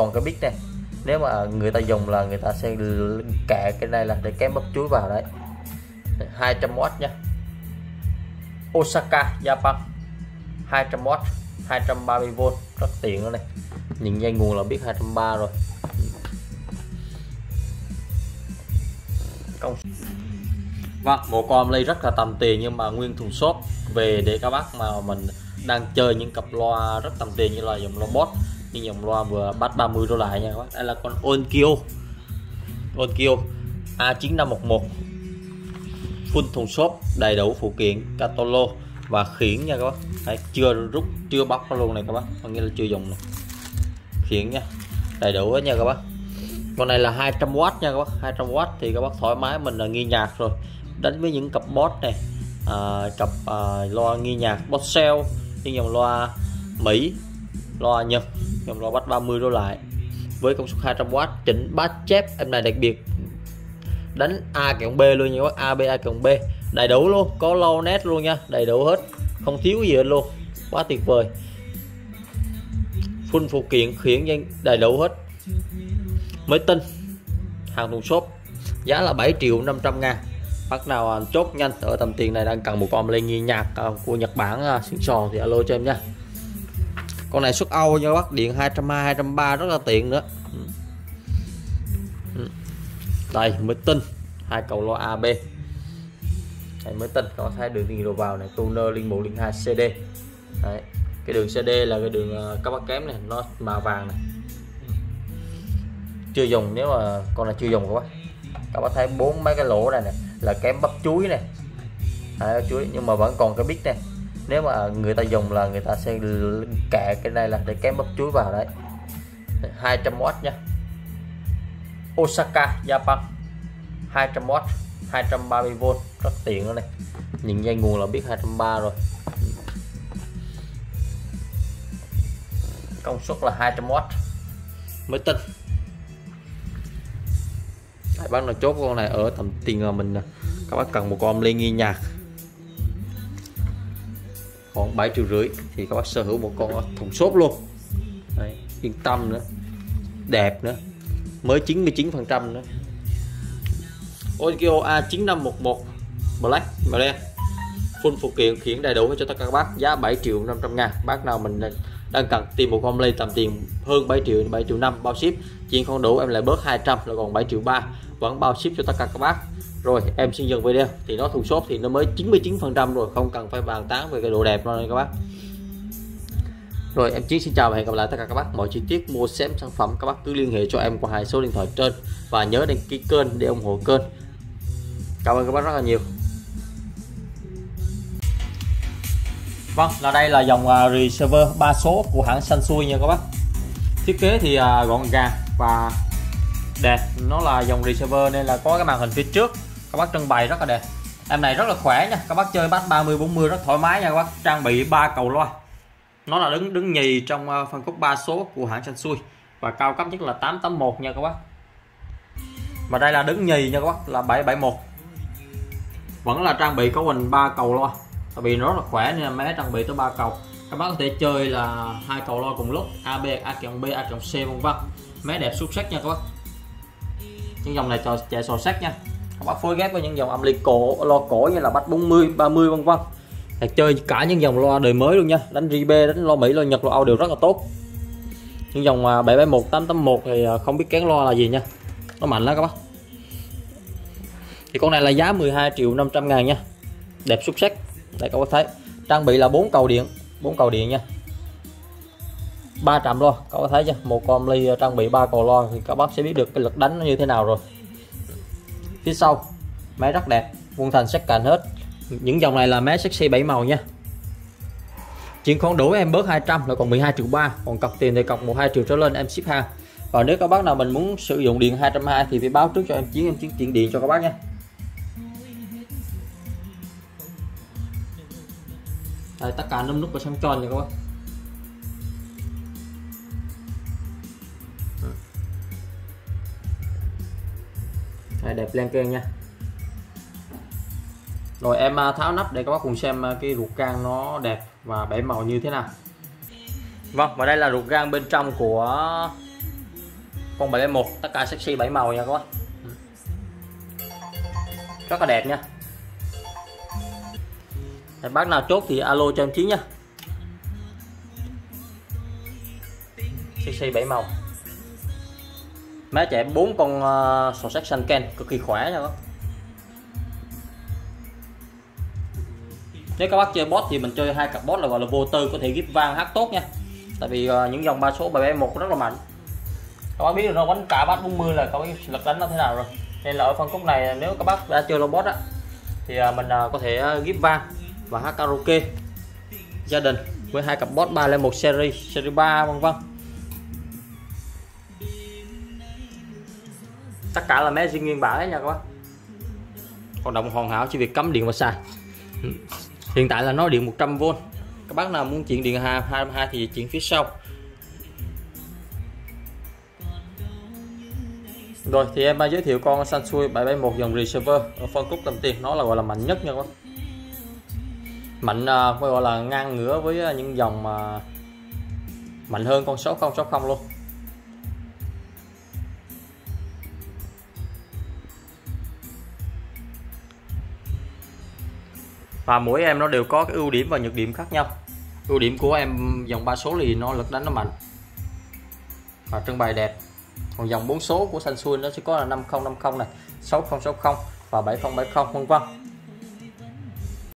còn cái bít này, nếu mà người ta dùng là người ta sẽ kẹ cái này là để kém bắp chuối vào đấy. 200W nha Osaka, Japan 200W 230V rất tiện đó này. Nhìn dây nguồn là biết 230 rồi. Vâng một con ly rất là tầm tiền nhưng mà nguyên thùng shop về để các bác mà mình đang chơi những cặp loa rất tầm tiền như là dòng loa bot như dòng loa vừa bắt 30 đô lại nha các bác. Đây là con Onkyo. Onkyo A9511 full thùng shop, đầy đủ phụ kiện catalog và khiển nha các bác. Đấy, chưa rút chưa bóc luôn này các bác. Có nghĩa là chưa dùng này. Khiển nha. Đầy đủ hết nha các bác. Con này là 200W nha các bác. 200W thì các bác thoải mái mình là nghi nhạc rồi đánh với những cặp bot này. À, cặp à, loa nghi nhạc bot cell những dòng loa Mỹ loa Nhật dòng loa bắt 30 đô lại. Với công suất 200W chỉnh bát chép em này đặc biệt. Đánh A cộng B luôn nha các bác A B A cộng B. Đầy đủ luôn có low net luôn nha đầy đủ hết. Không thiếu gì hết luôn quá tuyệt vời. Full phụ kiện khiển danh đầy đủ hết. Mới tin, hàng thùng shop giá là 7 triệu 500 ngàn bác nào chốt nhanh. Ở tầm tiền này đang cần một con lên nghi nhạc à, của Nhật Bản à, xịn sò thì alo cho em nha. Con này xuất Âu nha bác, điện 220 230 rất là tiện nữa. Ừ. Ừ. Đây, mới tinh hai cầu loa AB đây, mới tinh có thấy đường tiền đồ vào này, tuner liên 1 liên 2 CD Đấy. cái đường CD là cái đường à, các bác kém này, nó màu vàng này. Chưa dùng, nếu mà con này chưa dùng các bác. Các bác thấy bốn mấy cái lỗ này nè là kém bắp chuối này. Đấy, chuối. Nhưng mà vẫn còn cái bít này. Nếu mà người ta dùng là người ta sẽ kẹ cái này là để kém bắp chuối vào đấy. 200W nha. Osaka Japan. 200W 230V rất tiện đó này. Nhìn dây nguồn là biết 230 rồi. Công suất là 200W mới tinh. Đấy, bác nào chốt con này ở tầm tiền mình các bác cần một con lê nghi nhạc. Khoảng 7 triệu rưỡi thì các bác sở hữu một con thùng xốp luôn. Đấy, yên tâm nữa. Đẹp nữa. Mới 99 phần trăm nữa. Onkyo A9511 Black màu đen full phụ kiện khiển đầy đủ cho tất cả các bác. Giá 7 triệu 500 ngàn. Bác nào mình đang cần tìm một con lê tầm tiền hơn 7 triệu 7 triệu 5 bao ship. Chuyện không đủ em lại bớt 200 là còn 7 triệu 3 vẫn bao ship cho tất cả các bác. Rồi, em xin dừng video. Thì nó thùng shop thì nó mới 99 phần trăm rồi, không cần phải bàn tán về cái độ đẹp đâu các bác. Rồi, em Chiến xin chào và hẹn gặp lại tất cả các bác. Mọi chi tiết mua xem sản phẩm các bác cứ liên hệ cho em qua hai số điện thoại trên. Và nhớ đăng ký kênh để ủng hộ kênh. Cảm ơn các bác rất là nhiều. Vâng là đây là dòng à, receiver ba số của hãng Sansui nha các bác. Thiết kế thì à, gọn gàng và đẹp, nó là dòng receiver nên là có cái màn hình phía trước. Các bác trưng bày rất là đẹp. Em này rất là khỏe nha. Các bác chơi bắt 30 40 rất thoải mái nha các bác. Trang bị ba cầu loa. Nó là đứng đứng nhì trong ờ, phân khúc ba số của hãng Sansui. Và cao cấp nhất là 881 nha các bác. Và đây là đứng nhì nha các bác, là 771 vẫn là trang bị có hình ba cầu loa. Tại vì nó rất là khỏe nên máy trang bị tới ba cầu. Các bác có thể chơi là hai cầu loa cùng lúc AB A cộng B, A cộng C, vân vân. Máy đẹp xuất sắc nha các bác những dòng này cho chạy sò sắc nha. Các bác phối ghép với những dòng âm ly cổ, lo cổ như là bắt 40 30 vân vân. Để chơi cả những dòng loa đời mới luôn nha. Đánh RB đánh lo Mỹ lo Nhật lo Âu đều rất là tốt. Những dòng à, 771 881 thì à, không biết kén loa là gì nha. Nó mạnh lắm các bác. Thì con này là giá 12 triệu 500 ngàn nha. Đẹp xuất sắc đây các bác thấy. Trang bị là bốn cầu điện, bốn cầu điện nha ba trạm lo các bác thấy chưa? Một con ly trang bị ba cầu lo thì các bác sẽ biết được cái lực đánh nó như thế nào rồi. Phía sau máy rất đẹp vuông thành sắc cạnh hết. Những dòng này là máy sexy 7 màu nha. Chuyện con đủ em bớt 200 là còn 12 triệu 3 còn cọc tiền thì cọc 1 2 triệu trở lên em ship hàng và nếu các bác nào mình muốn sử dụng điện 220 thì phải báo trước cho em chiến em chiến chuyển điện cho các bác nha. Đây, tất cả nấm nút và sang tròn nha các bác. Đây, đẹp len keng nha. Rồi em à, tháo nắp để các bác cùng xem à, cái ruột gan nó đẹp và bảy màu như thế nào. Vâng và đây là ruột gan bên trong của con 71 tất cả sexy bảy màu nha các bác. Ừ. Rất là đẹp nha. Để bác nào chốt thì alo cho em Chí nha. Sexy bảy màu má trẻ bốn con uh, sò sắc xanh ken cực kỳ khỏe nha các nếu các bác chơi bot thì mình chơi hai cặp bot là gọi là vô tư có thể gip vang hát tốt nha. Tại vì uh, những dòng ba số bài một rất là mạnh. Các bác biết được nó đánh cả bát 40 là có cái lực đánh nó thế nào rồi. Nên là ở phân khúc này nếu các bác đã chơi robot á thì uh, mình uh, có thể uh, gip vang và hát karaoke. Gia đình với hai cặp bot 3 lên một series series 3 vân vân. Tất cả là máy riêng nguyên bản nha các bác. Hoạt động hoàn hảo chỉ việc cắm điện và xài hiện tại là nó điện 100V các bác nào muốn chuyển điện 222 thì chuyển phía sau. Rồi thì em giới thiệu con Sansui 771 dòng receiver ở phân khúc tầm tiền. Nó là gọi là mạnh nhất nha các bác. Mạnh uh, gọi là ngang ngửa với à, những dòng mà mạnh hơn con 6060 luôn. Và mỗi em nó đều có cái ưu điểm và nhược điểm khác nhau. Ưu điểm của em dòng ba số thì nó lực đánh nó mạnh. Và trưng bày đẹp. Còn dòng bốn số của Samsung nó sẽ có là 5050 này 6060 và 7070 vân vân.